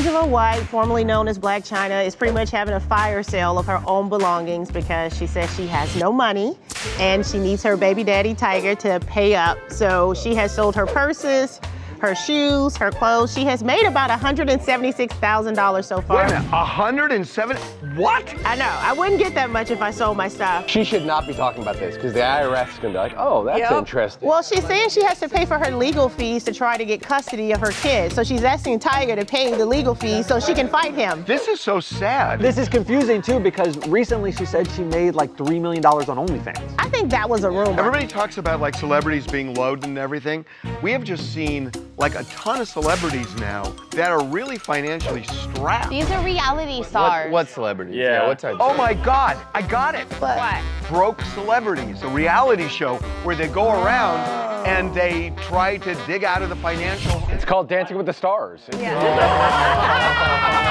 Angela White, formerly known as Blac Chyna, is pretty much having a fire sale of her own belongings because she says she has no money and she needs her baby daddy Tyga to pay up. So she has sold her purses, her shoes, her clothes. She has made about $176,000 so far. Wait a minute, 107? What? I know. I wouldn't get that much if I sold my stuff. She should not be talking about this because the IRS is going to be like, oh, that's Yep. interesting. Well, she's saying she has to pay for her legal fees to try to get custody of her kids. So she's asking Tyga to pay the legal fees so she can fight him. This is so sad. This is confusing too because recently she said she made like $3 million on OnlyFans. I think that was a rumor. Everybody talks about like celebrities being loaded and everything. We have just seen like a ton of celebrities now that are really financially strapped. These are reality stars. What celebrities? Yeah. what type? Oh my God, I got it. What? Broke Celebrities, a reality show where they go around oh. and they try to dig out of the financial. It's called Dancing with the Stars. It's-